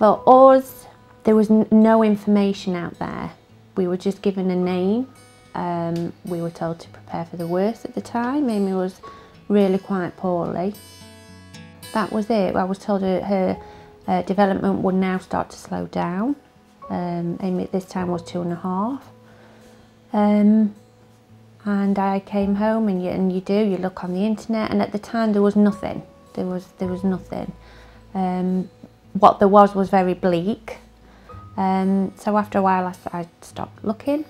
For us, there was no information out there. We were just given a name. Um, we were told to prepare for the worst at the time. Amy was really quite poorly. That was it. I was told her, her uh, development would now start to slow down. Um, Amy at this time was two and a half. Um, and I came home and you, and you do, you look on the internet and at the time there was nothing. There was, there was nothing. Um, what there was was very bleak. Um, so after a while I, I stopped looking.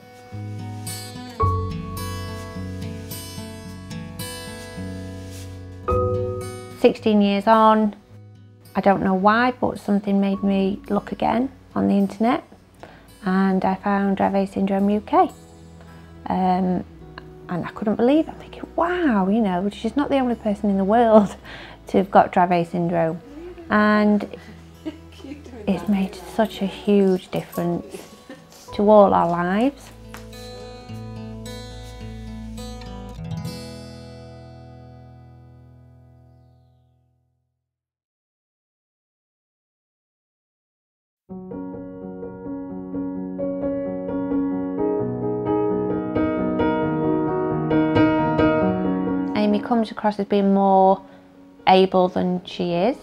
Sixteen years on, I don't know why, but something made me look again on the internet and I found Dravet Syndrome UK. Um, and I couldn't believe it. I'm thinking, wow, you know, she's not the only person in the world to have got Dravet syndrome. And it's made such a huge difference to all our lives. Amy comes across as being more able than she is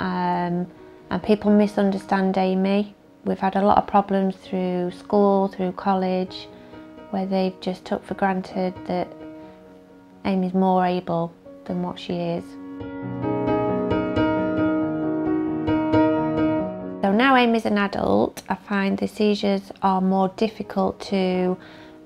um, and people misunderstand Amy. We've had a lot of problems through school, through college, where they've just took for granted that Amy's more able than what she is. So now Amy's an adult, I find the seizures are more difficult to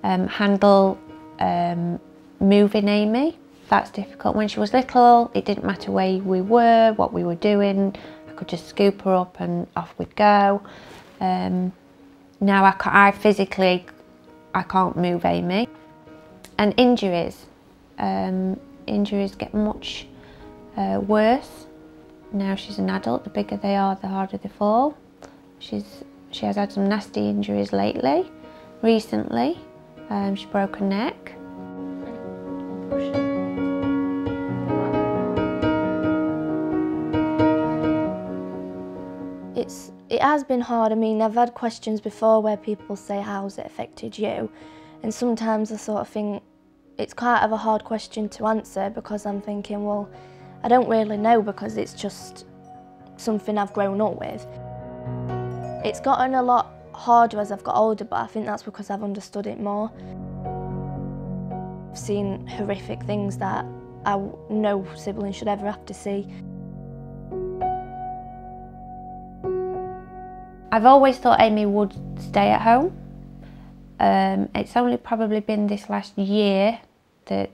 um, handle um, moving Amy. That's difficult. When she was little, it didn't matter where we were, what we were doing. Could just scoop her up and off we'd go. Um, now I, I, physically, I can't move Amy. And injuries. Um, injuries get much uh, worse. Now she's an adult, the bigger they are, the harder they fall. She's, she has had some nasty injuries lately, recently. Um, she broke her neck. It has been hard. I mean, I've had questions before where people say, how's it affected you? And sometimes I sort of think it's quite of a hard question to answer because I'm thinking, well, I don't really know because it's just something I've grown up with. It's gotten a lot harder as I've got older, but I think that's because I've understood it more. I've seen horrific things that I, no sibling should ever have to see. I've always thought Amy would stay at home. Um, it's only probably been this last year that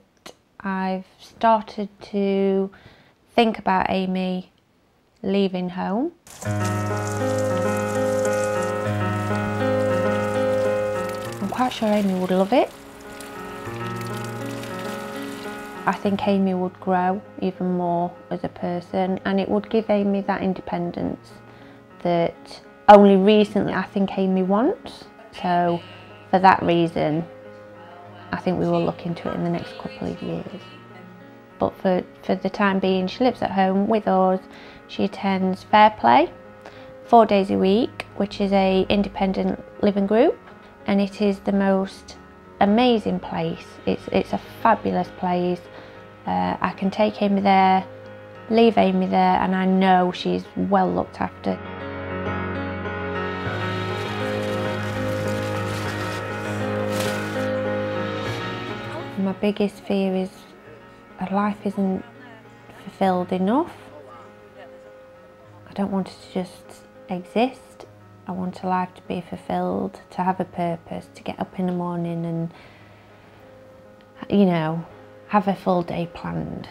I've started to think about Amy leaving home. I'm quite sure Amy would love it. I think Amy would grow even more as a person and it would give Amy that independence that only recently I think Amy wants. So for that reason, I think we will look into it in the next couple of years. But for, for the time being, she lives at home with us. She attends Fair Play four days a week, which is a independent living group. And it is the most amazing place. It's, it's a fabulous place. Uh, I can take Amy there, leave Amy there, and I know she's well looked after. My biggest fear is life isn't fulfilled enough. I don't want it to just exist. I want a life to be fulfilled, to have a purpose, to get up in the morning and, you know, have a full day planned.